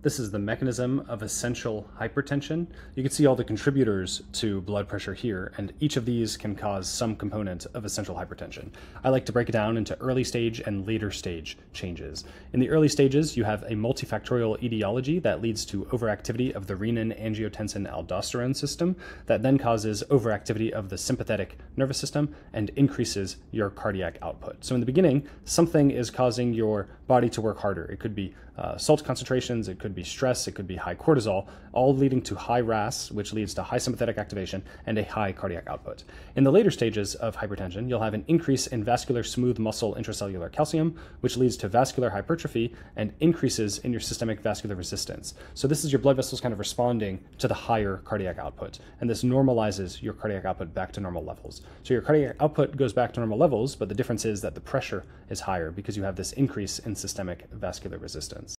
This is the mechanism of essential hypertension. You can see all the contributors to blood pressure here, and each of these can cause some component of essential hypertension. I like to break it down into early stage and later stage changes. In the early stages, you have a multifactorial etiology that leads to overactivity of the renin angiotensin aldosterone system that then causes overactivity of the sympathetic nervous system and increases your cardiac output. So in the beginning, something is causing your body to work harder. It could be uh, salt concentrations, it could be stress, it could be high cortisol, all leading to high RAS, which leads to high sympathetic activation and a high cardiac output. In the later stages of hypertension, you'll have an increase in vascular smooth muscle intracellular calcium, which leads to vascular hypertrophy and increases in your systemic vascular resistance. So this is your blood vessels kind of responding to the higher cardiac output, and this normalizes your cardiac output back to normal levels. So your cardiac output goes back to normal levels, but the difference is that the pressure is higher because you have this increase in systemic vascular resistance.